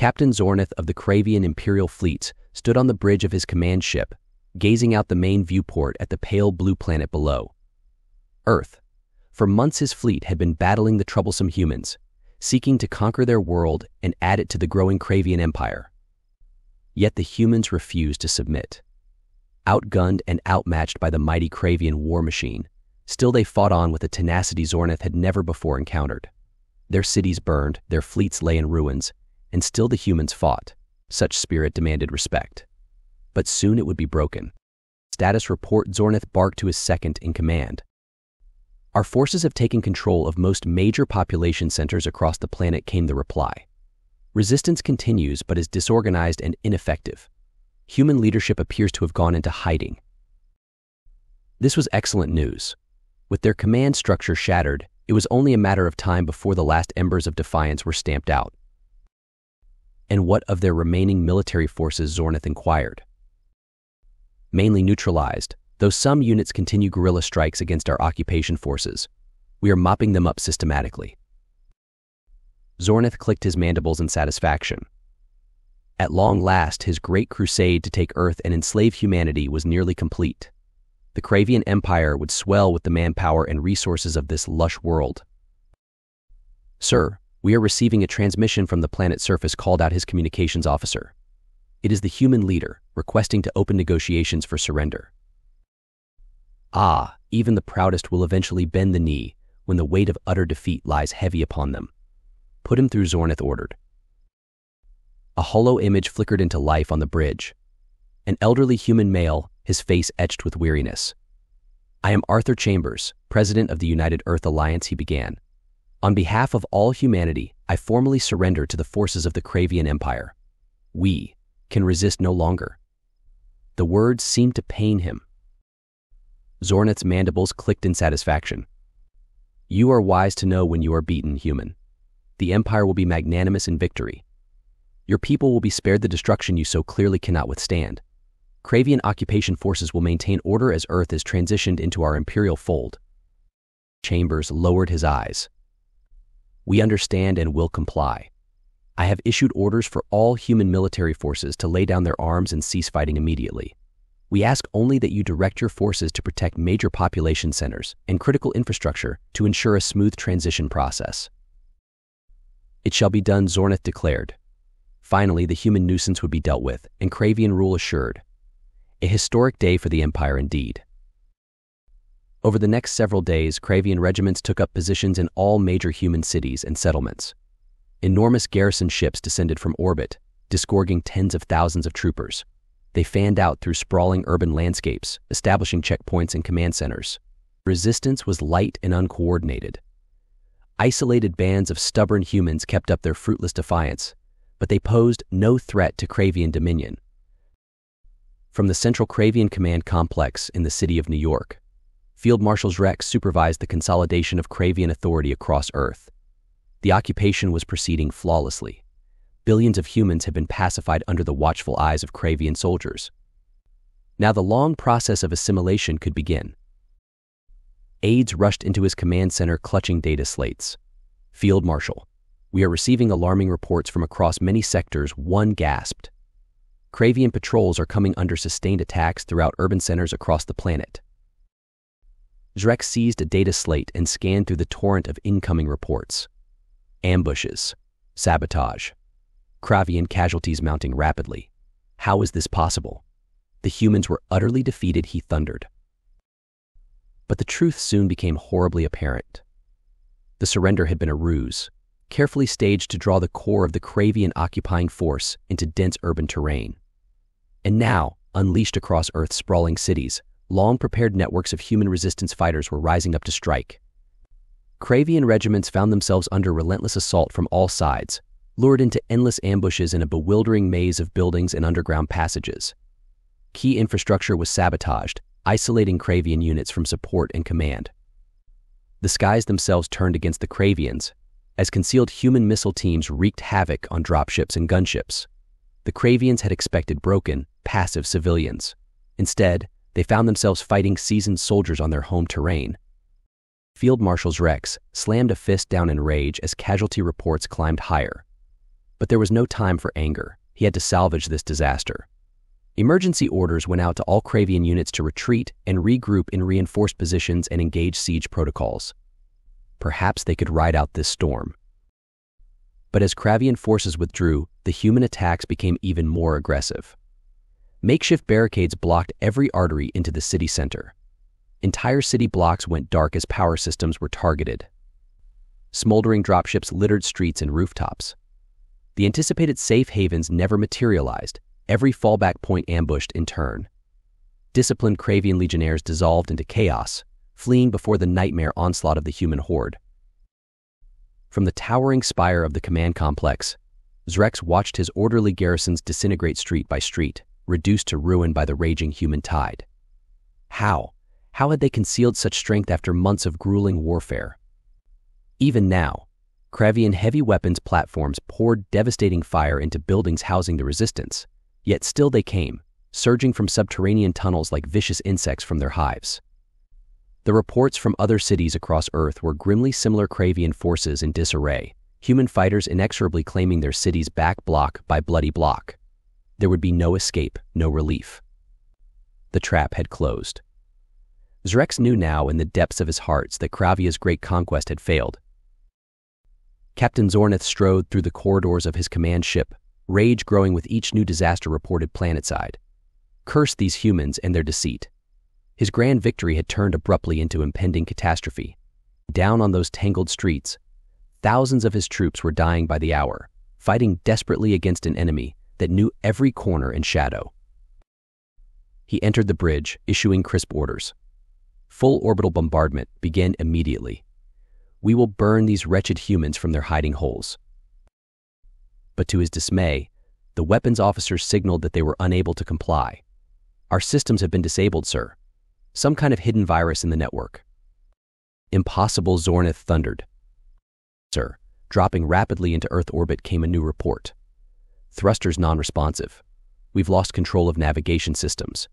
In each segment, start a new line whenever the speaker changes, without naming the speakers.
Captain Zornith of the Cravian Imperial Fleets stood on the bridge of his command ship, gazing out the main viewport at the pale blue planet below. Earth. For months his fleet had been battling the troublesome humans, seeking to conquer their world and add it to the growing Cravian Empire. Yet the humans refused to submit. Outgunned and outmatched by the mighty Cravian war machine, still they fought on with a tenacity Zornith had never before encountered. Their cities burned, their fleets lay in ruins, and still the humans fought. Such spirit demanded respect. But soon it would be broken. Status report Zornith barked to his second in command. Our forces have taken control of most major population centers across the planet, came the reply. Resistance continues but is disorganized and ineffective. Human leadership appears to have gone into hiding. This was excellent news. With their command structure shattered, it was only a matter of time before the last embers of defiance were stamped out. And what of their remaining military forces, Zornith inquired. Mainly neutralized, though some units continue guerrilla strikes against our occupation forces. We are mopping them up systematically. Zornith clicked his mandibles in satisfaction. At long last, his great crusade to take Earth and enslave humanity was nearly complete. The Cravian Empire would swell with the manpower and resources of this lush world. Sir, we are receiving a transmission from the planet's surface called out his communications officer. It is the human leader, requesting to open negotiations for surrender. Ah, even the proudest will eventually bend the knee when the weight of utter defeat lies heavy upon them. Put him through, Zornith ordered. A hollow image flickered into life on the bridge. An elderly human male, his face etched with weariness. I am Arthur Chambers, President of the United Earth Alliance, he began. On behalf of all humanity, I formally surrender to the forces of the Cravian Empire. We can resist no longer. The words seemed to pain him. Zornith's mandibles clicked in satisfaction. You are wise to know when you are beaten, human. The Empire will be magnanimous in victory. Your people will be spared the destruction you so clearly cannot withstand. Cravian occupation forces will maintain order as Earth is transitioned into our imperial fold. Chambers lowered his eyes. We understand and will comply. I have issued orders for all human military forces to lay down their arms and cease fighting immediately. We ask only that you direct your forces to protect major population centers and critical infrastructure to ensure a smooth transition process. It shall be done, Zornith declared. Finally, the human nuisance would be dealt with, and Cravian rule assured. A historic day for the Empire indeed. Over the next several days, Cravian regiments took up positions in all major human cities and settlements. Enormous garrison ships descended from orbit, disgorging tens of thousands of troopers. They fanned out through sprawling urban landscapes, establishing checkpoints and command centers. Resistance was light and uncoordinated. Isolated bands of stubborn humans kept up their fruitless defiance, but they posed no threat to Cravian dominion. From the Central Cravian Command Complex in the city of New York, Field Marshal Rex supervised the consolidation of Cravian authority across Earth. The occupation was proceeding flawlessly. Billions of humans had been pacified under the watchful eyes of Cravian soldiers. Now the long process of assimilation could begin. Aides rushed into his command center clutching data slates. Field Marshal, we are receiving alarming reports from across many sectors, one gasped. Cravian patrols are coming under sustained attacks throughout urban centers across the planet. Zrek seized a data slate and scanned through the torrent of incoming reports. Ambushes, sabotage, Cravian casualties mounting rapidly. How is this possible? The humans were utterly defeated, he thundered. But the truth soon became horribly apparent. The surrender had been a ruse, carefully staged to draw the core of the Cravian occupying force into dense urban terrain. And now, unleashed across Earth's sprawling cities, long prepared networks of human resistance fighters were rising up to strike. Cravian regiments found themselves under relentless assault from all sides, lured into endless ambushes in a bewildering maze of buildings and underground passages. Key infrastructure was sabotaged, isolating Cravian units from support and command. The skies themselves turned against the Cravians, as concealed human missile teams wreaked havoc on dropships and gunships. The Cravians had expected broken, passive civilians. Instead, they found themselves fighting seasoned soldiers on their home terrain. Field Marshal Rex slammed a fist down in rage as casualty reports climbed higher. But there was no time for anger. He had to salvage this disaster. Emergency orders went out to all Cravian units to retreat and regroup in reinforced positions and engage siege protocols. Perhaps they could ride out this storm. But as Cravian forces withdrew, the human attacks became even more aggressive. Makeshift barricades blocked every artery into the city center. Entire city blocks went dark as power systems were targeted. Smoldering dropships littered streets and rooftops. The anticipated safe havens never materialized, every fallback point ambushed in turn. Disciplined Cravian legionnaires dissolved into chaos, fleeing before the nightmare onslaught of the human horde. From the towering spire of the command complex, Zrex watched his orderly garrisons disintegrate street by street, reduced to ruin by the raging human tide. How? How had they concealed such strength after months of grueling warfare? Even now, Cravian heavy weapons platforms poured devastating fire into buildings housing the resistance, yet still they came, surging from subterranean tunnels like vicious insects from their hives. The reports from other cities across Earth were grimly similar Cravian forces in disarray, human fighters inexorably claiming their cities back block by bloody block. There would be no escape, no relief. The trap had closed. Zrex knew now in the depths of his heart that Cravia's great conquest had failed. Captain Zornith strode through the corridors of his command ship, rage growing with each new disaster reported planetside. Curse these humans and their deceit. His grand victory had turned abruptly into impending catastrophe. Down on those tangled streets, thousands of his troops were dying by the hour, fighting desperately against an enemy that knew every corner and shadow. He entered the bridge, issuing crisp orders. Full orbital bombardment began immediately. We will burn these wretched humans from their hiding holes. But to his dismay, the weapons officers signaled that they were unable to comply. Our systems have been disabled, sir. Some kind of hidden virus in the network. Impossible, Zornith thundered. Sir, dropping rapidly into Earth orbit came a new report. Thrusters non-responsive. We've lost control of navigation systems.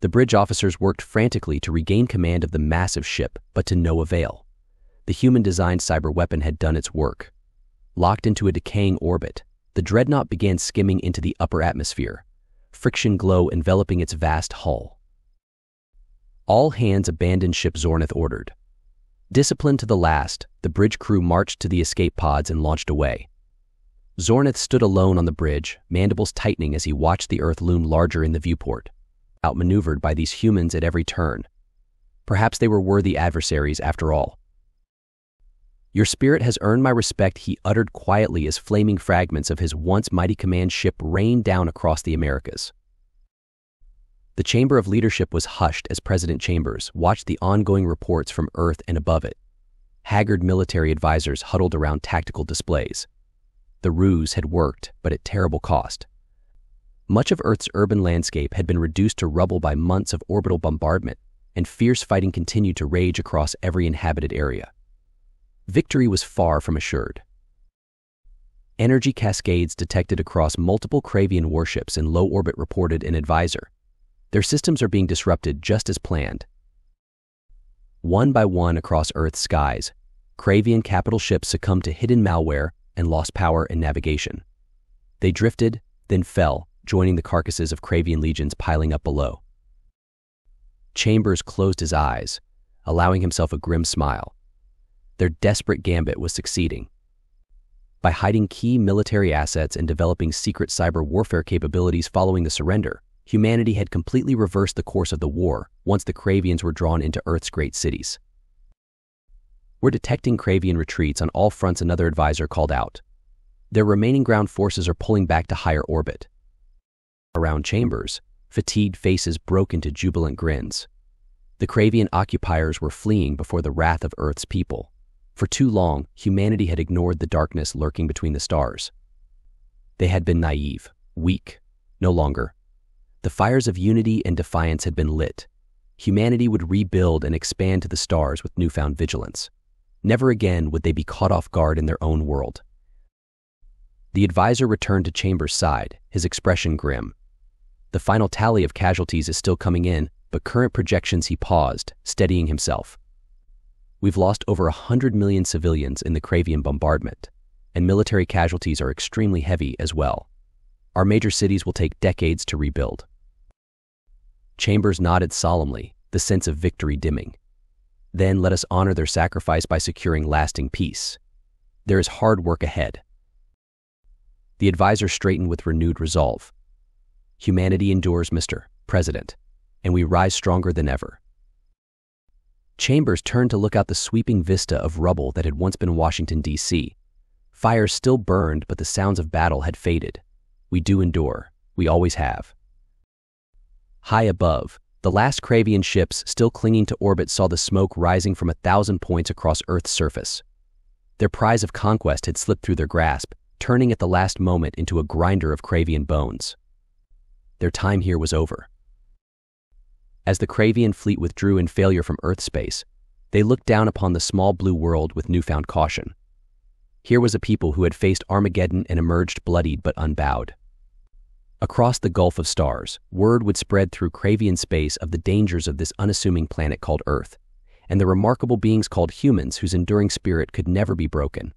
The bridge officers worked frantically to regain command of the massive ship, but to no avail. The human-designed cyber weapon had done its work. Locked into a decaying orbit, the dreadnought began skimming into the upper atmosphere, friction glow enveloping its vast hull. All hands abandoned ship Zornith ordered. Disciplined to the last, the bridge crew marched to the escape pods and launched away. Zornith stood alone on the bridge, mandibles tightening as he watched the Earth loom larger in the viewport, outmaneuvered by these humans at every turn. Perhaps they were worthy adversaries after all. Your spirit has earned my respect, he uttered quietly as flaming fragments of his once mighty command ship rained down across the Americas. The Chamber of Leadership was hushed as President Chambers watched the ongoing reports from Earth and above it. Haggard military advisors huddled around tactical displays. The ruse had worked, but at terrible cost. Much of Earth's urban landscape had been reduced to rubble by months of orbital bombardment, and fierce fighting continued to rage across every inhabited area. Victory was far from assured. Energy cascades detected across multiple Cravian warships in low orbit reported an advisor, their systems are being disrupted just as planned. One by one across Earth's skies, Cravian capital ships succumbed to hidden malware and lost power and navigation. They drifted, then fell, joining the carcasses of Cravian legions piling up below. Chambers closed his eyes, allowing himself a grim smile. Their desperate gambit was succeeding. By hiding key military assets and developing secret cyber warfare capabilities following the surrender, humanity had completely reversed the course of the war once the Cravians were drawn into Earth's great cities. We're detecting Cravian retreats on all fronts, another advisor called out. Their remaining ground forces are pulling back to higher orbit. Around chambers, fatigued faces broke into jubilant grins. The Cravian occupiers were fleeing before the wrath of Earth's people. For too long, humanity had ignored the darkness lurking between the stars. They had been naive, weak, no longer, the fires of unity and defiance had been lit. Humanity would rebuild and expand to the stars with newfound vigilance. Never again would they be caught off guard in their own world. The advisor returned to Chambers' side, his expression grim. The final tally of casualties is still coming in, but current projections he paused, steadying himself. We've lost over a hundred million civilians in the Cravian bombardment. and military casualties are extremely heavy as well. Our major cities will take decades to rebuild. Chambers nodded solemnly, the sense of victory dimming. Then let us honor their sacrifice by securing lasting peace. There is hard work ahead. The advisor straightened with renewed resolve. Humanity endures, Mr. President, and we rise stronger than ever. Chambers turned to look out the sweeping vista of rubble that had once been Washington, D.C. Fires still burned, but the sounds of battle had faded. We do endure. We always have. High above, the last Cravian ships still clinging to orbit saw the smoke rising from a thousand points across Earth's surface. Their prize of conquest had slipped through their grasp, turning at the last moment into a grinder of Cravian bones. Their time here was over. As the Cravian fleet withdrew in failure from Earth space, they looked down upon the small blue world with newfound caution. Here was a people who had faced Armageddon and emerged bloodied but unbowed. Across the Gulf of Stars, word would spread through Cravian space of the dangers of this unassuming planet called Earth, and the remarkable beings called humans whose enduring spirit could never be broken.